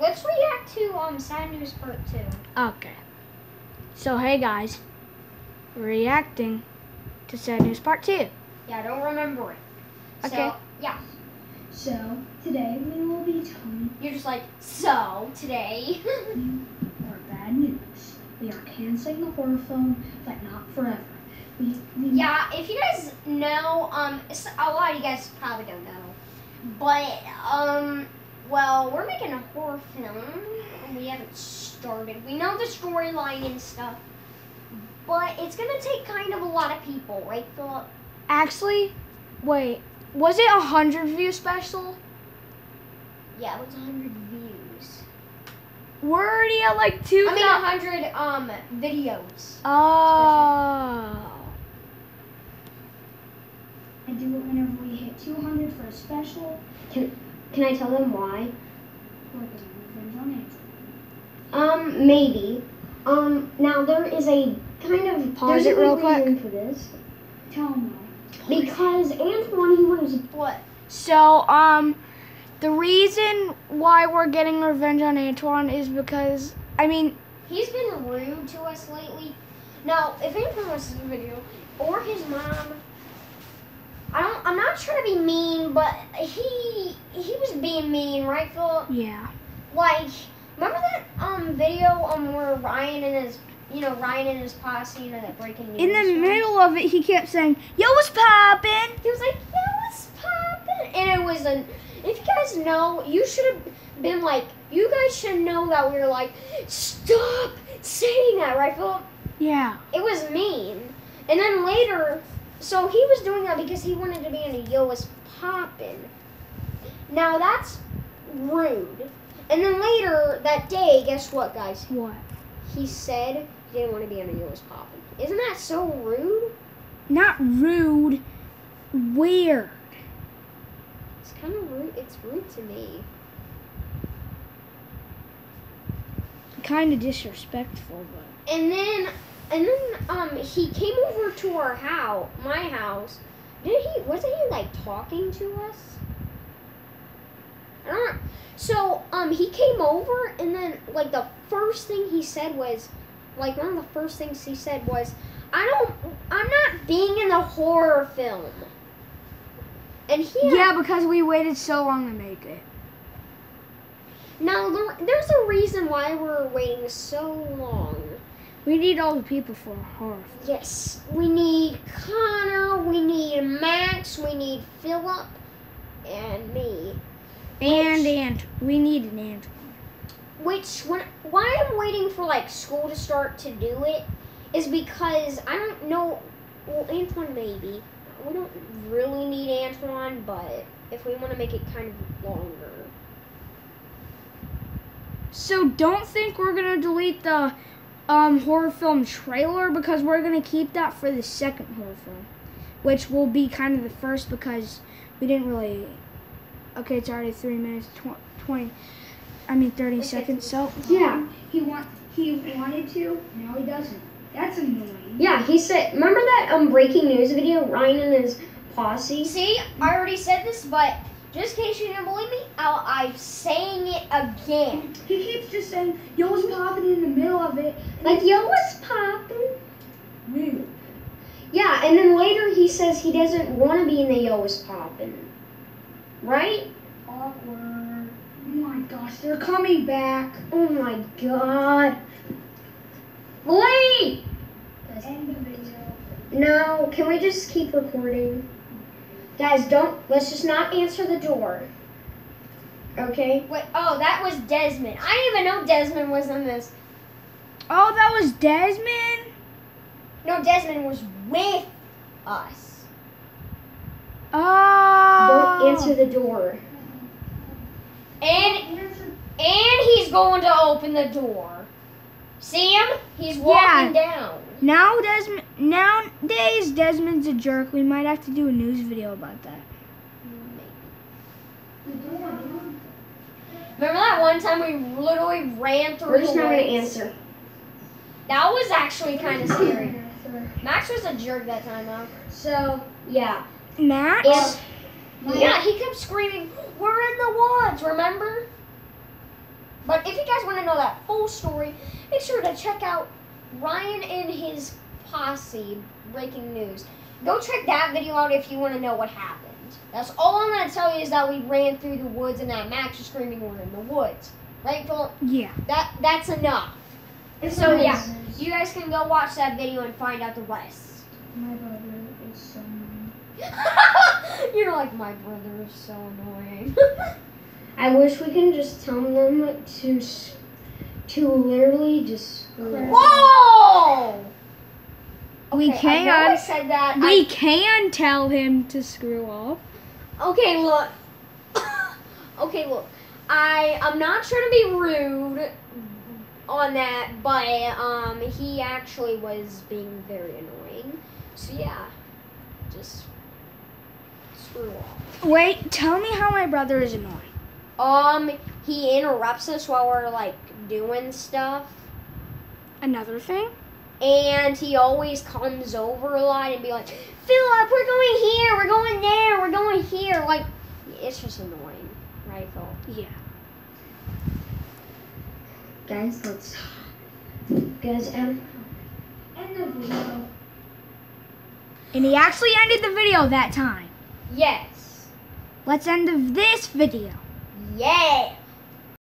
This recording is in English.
let's react to um sad news part two. Okay. So hey guys, reacting to Sad News Part 2. Yeah, I don't remember it. Okay. So, yeah, So, today we will be telling you're just like so today. you our bad news. We are canceling the horror film, but not forever. We, we yeah, if you guys know, um, s- a lot of you guys probably don't know, but um, well, we're making a horror film. and We haven't started. We know the storyline and stuff, but it's gonna take kind of a lot of people, right, Philip? Actually, wait, was it a 100 view special? Yeah, it was 100 views. We're already at like 2,000. I mean, 100 um videos. oh. I do it whenever we hit 200 for a special. Can I tell them why? We're going to revenge on Angel. Um, maybe. Um, now there is a kind of Pause it real good quick. reason for this Tell them why. because Antoine he was what? So, um, the reason why we're getting revenge on Antoine is because, I mean, He's been rude to us lately. Now, if Antoine watches this video or his mom, I don't. I'm not trying to be mean, but he he was being mean, right, Phil? yeah. Like, remember that um video um where Ryan and his you know Ryan and his posse you know that breaking news. In the one? middle of it, he kept saying, Yo, what's poppin'? He was like, "Yo, what's poppin'?" And it was an. If you guys know, you should have been like, you guys should know that we were like, stop saying that, right, Philip? Yeah. It was mean. And then later, so he was doing that because he wanted to be in a Yo, what's poppin'. Now that's rude. And then later that day, guess what, guys? What? He said he didn't want to be in a Yo, what's poppin'. Isn't that so rude? Not rude, weird. It's kind of rude. It's rude to me. Kind of disrespectful, but. And then, and then, um, he came over to our house, my house. Did he? Wasn't he like talking to us? I don't. know. So, um, he came over, and then like the first thing he said was, like one of the first things he said was, "I don't. I'm not being in a horror film." And he had- Yeah, because we waited so long to make it. now there, there's a reason why we're waiting so long. We need all the people for a horror. film. Yes, we need Connor, we need Max, we need Philip, and me. And ant. we need an Antoine. Which when why I'm waiting for like school to start to do it is because I don't know. Well, Antoine maybe. We don't really need Antoine, but if we want to make it kind of longer. So don't think we're gonna delete the um, horror film trailer because we're gonna keep that for the second horror film, which will be kind of the first because we didn't really. Okay, it's already three minutes tw- twenty. I mean thirty Okay. seconds. So Yeah, He want he wanted to, now he doesn't. That's annoying. yeah. He said, remember that um breaking news video, Ryan and his posse. See, I already said this, but just in case you didn't believe me, I'll, I'm saying it again. He keeps just saying, yo, was popping in the middle of it. Like, it's yo, what's poppin'? Weird. Yeah, and then later he says he doesn't want to be in the Yo is poppin'. Right? Awkward. Oh my gosh, they're coming back. Oh my god. Wait! End the video. No, can we just keep recording? Guys, don't, let's just not answer the door. Okay? Wait, oh, that was Desmond. I didn't even know Desmond was in this. oh, that was Desmond. No, Desmond was with us. Oh. Don't answer the door. And and he's going to open the door. See him? He's walking down. Now Desmond. Nowadays Desmond's a jerk. We might have to do a news video about that. Remember that one time we literally ran through We're just the not gonna answer. That was actually kind of scary. Max was a jerk that time, though. So yeah, Max. and Yeah, he kept screaming, "We're in the woods!" Remember? But if you guys want to know that full story, make sure to check out Ryan and his posse breaking news. Go check that video out if you want to know what happened. That's all I'm gonna tell you is that we ran through the woods and that Max was screaming we're in the woods. Right, Philip? Yeah. That that's enough. It's So, yeah. You guys can go watch that video and find out the rest. My brother is so annoying. You're like my brother is so annoying. I wish we can just tell them to to literally just screw. Whoa! We Okay, I I can. said that. We can tell him to screw off. Okay, look. okay, look. I I'm not trying to be rude on that, but um he actually was being very annoying. So yeah, just screw off. Wait, tell me how my brother is annoying. Um, he interrupts us while we're like doing stuff. Another thing? And he always comes over a lot and be like, Philip, we're going here, we're going there, we're going here. Like, it's just annoying, right, Phil? Yeah. Guys, let's guys and End the video. And he actually ended the video that time. Yes. Let's end of this video. Yes.